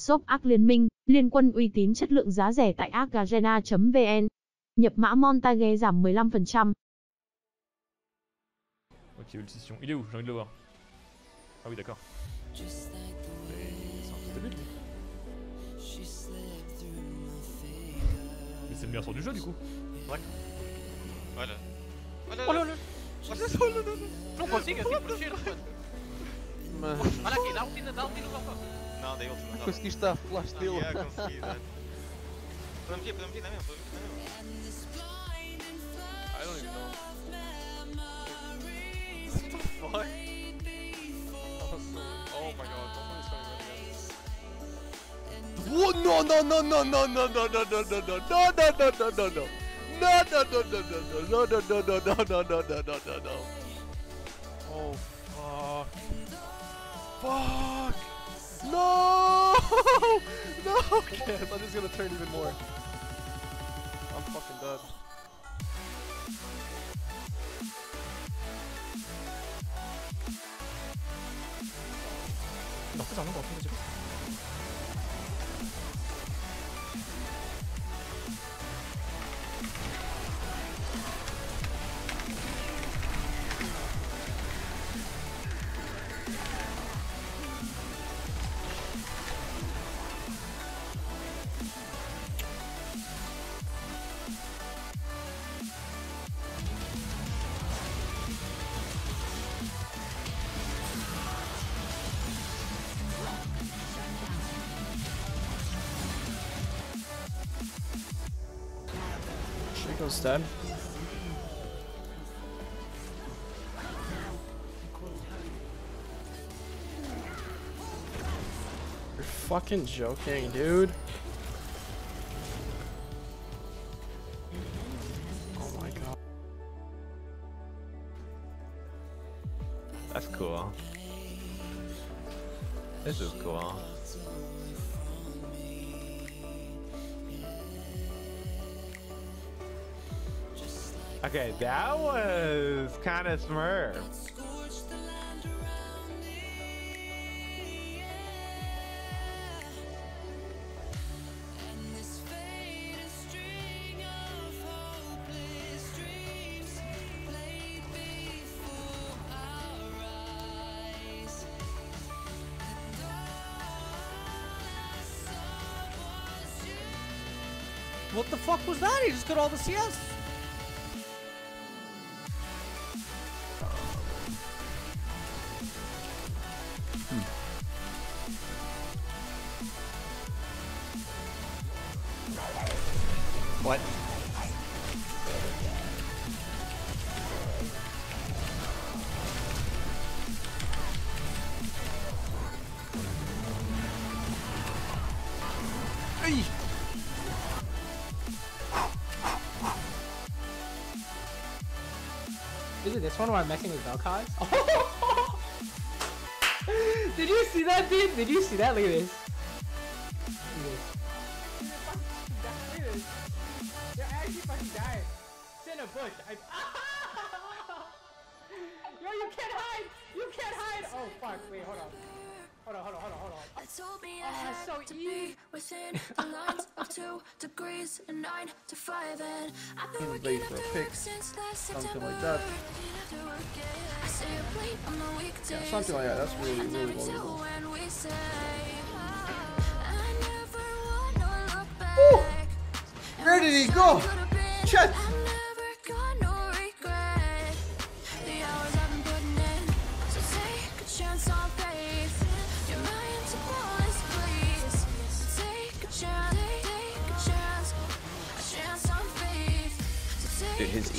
Shop Arc Liên minh, liên quân uy tín chất lượng giá rẻ tại arcagena.vn. Nhập mã Montage giảm 15%. Ok, ultition. Il est où J'ai envie de le voir. Ah oui, d'accord. Mais c'est c'est le meilleur sort du jeu du coup. Ouais. Voilà. Voilà. Oh là là! Oh là là. Non consigo, assim, por cheiro, mano. Mano, Olha aqui, dá um tiro, dá um tiro no Não, dei outro. Não, conseguiste flash Não, dele. yeah, consegui. Podemos ir, podemos ir, não é mesmo? Podemos ir, não é mesmo? I don't even know. Fuck. Oh my god, don't play this again. What? No, no, no, no, no, no, no, no, no, no, no, no, no, no, no, no, no. No, no, no, no, no, no, no, no, no, no, no, no, no, no, no, no. Oh, fuck. Fuck. No! No! Okay, I thought this was gonna turn even more. I'm fucking dead. 나쁘지 않은 것 같은데 지금? Chico's dead. You're fucking joking, dude. Oh my god. That's cool. This is cool, Okay, that was kind of smurf. What the fuck was that? He just got all the CS. What? Is it this one where I'm messing with Vel'Koz? Did you see that, dude? Did you see that? Look at this. In a bush. I... Yo, you can't hide! You can't hide! Oh, fuck. Wait, hold on. Hold on, hold on, hold on, hold on. They told me I Oh, had so to easy. be within the lines of two degrees and nine to five, and I've been He's late working for a after pick, work since last something September. like that. Working after work, yeah. I stay late on the weekdays. Yeah, something like that. That's really, and really never tell vulnerable. when we say, I never wanna look back. Where did he go? Could've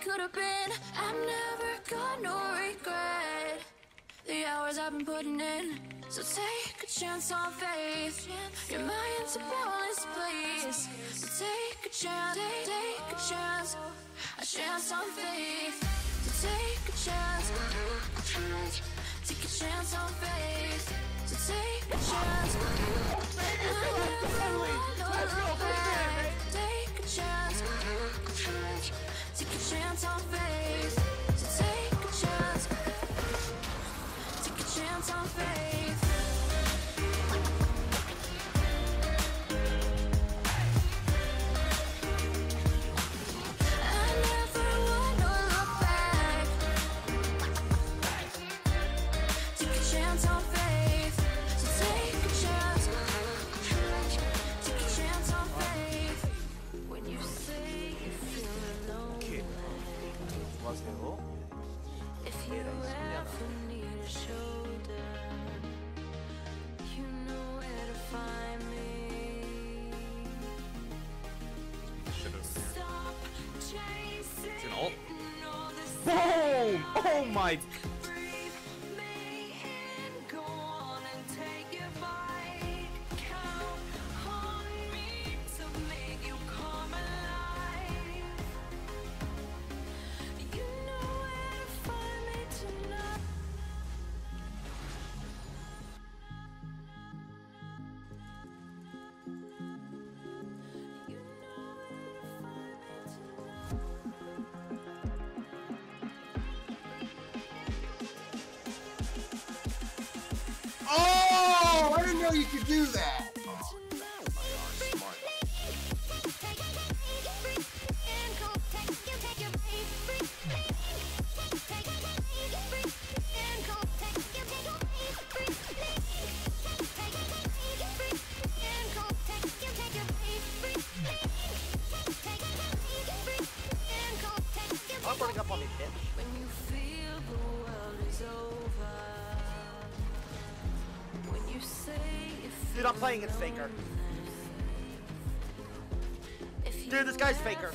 could have been. I'm never gonna regret the hours I've been putting in. So take a chance on faith. You're my boundless place. So take a chance, take, take a chance, a chance on faith. So take a chance, take a chance on faith. So take a chance. Take a Take a chance on faith. So take Oh my. You could do that. I'm running up on me, bitch. Playing against Faker. Dude, this guy's Faker.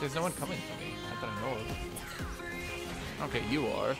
There's no one coming for me. I don't know. Okay, you are.